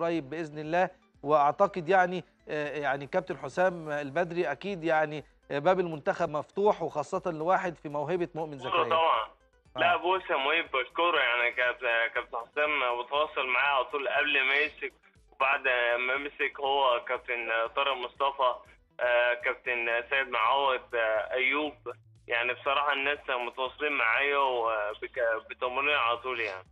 قريب بإذن الله. وأعتقد يعني آه، يعني كابتن حسام البدري أكيد يعني آه، باب المنتخب مفتوح وخاصة لواحد في موهبة مؤمن آه، زكريا. طبعا. لا آه. بص يا مهيب بشكره يعني كابتن حسام بتواصل معاه على طول قبل ما يمسك وبعد ما مسك هو كابتن طارق مصطفى كابتن سيد معوض أيوب. يعني بصراحة الناس متواصلين معايا وبيطمنوني على طول يعني.